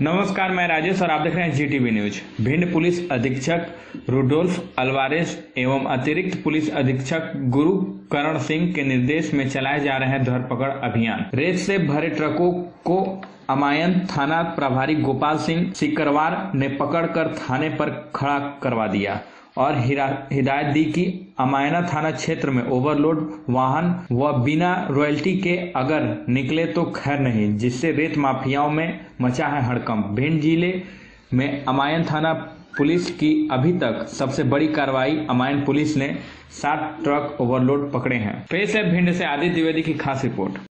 नमस्कार, मैं राजेश और आप देख रहे हैं Zee TV news Bhind police अधीक्षक रुडोल्फ अल्वारेस एवं अतिरिक्त पुलिस अधीक्षक गुरु करण सिंह के निर्देश में चलाए जा रहे धरपकड़ अभियान। रेत से भरे ट्रकों को अमायन थाना प्रभारी गोपाल सिंह सिकरवार ने पकड़कर थाने पर खड़ा करवा दिया और हिदायत दी कि अमायना थाना क्षेत्र में ओवरलोड वाहन व बिना रॉयल्टी के अगर निकले तो खैर नहीं, जिससे रेत माफियाओं में मचा है हड़कंप। भिंड ज़िले में अमायन थाना पुलिस की अभी तक सबसे बड़ी कार्रवाई अमायन पुलिस ने सात ट्रक ओवरलोड पकड़े हैं। पेश है भिंड से आदित्य द्विवेदी की खास रिपोर्ट।